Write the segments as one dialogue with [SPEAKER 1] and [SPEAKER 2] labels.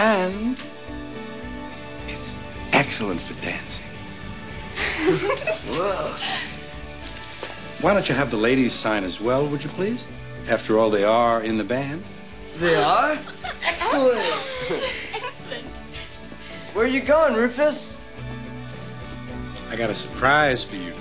[SPEAKER 1] And it's excellent for dancing. Whoa. Why don't you have the ladies sign as well, would you please? After all, they are in the band.
[SPEAKER 2] They are? Excellent.
[SPEAKER 3] Excellent.
[SPEAKER 2] Where are you going, Rufus?
[SPEAKER 1] I got a surprise for you.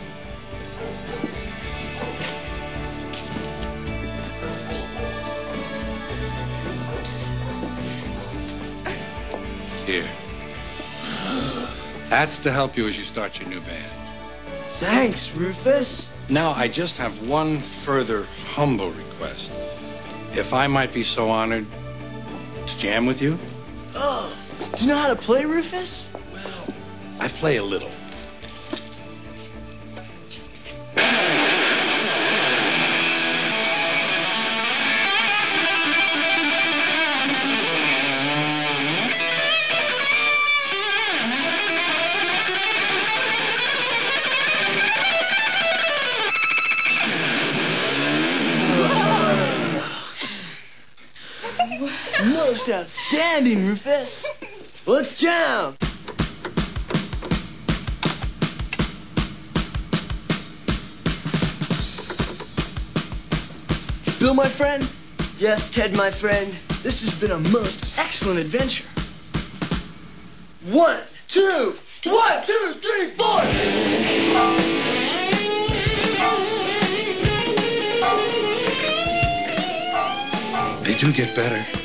[SPEAKER 1] Here. That's to help you as you start your new band.
[SPEAKER 2] Thanks, Rufus.
[SPEAKER 1] Now, I just have one further humble request. If I might be so honored to jam with you,
[SPEAKER 2] Oh, do you know how to play, Rufus?
[SPEAKER 1] Well, I play a little.
[SPEAKER 2] Most outstanding, Rufus. Let's jam. Bill, my friend. Yes, Ted, my friend. This has been a most excellent adventure. One, two, one, two, three, four.
[SPEAKER 1] They do get better.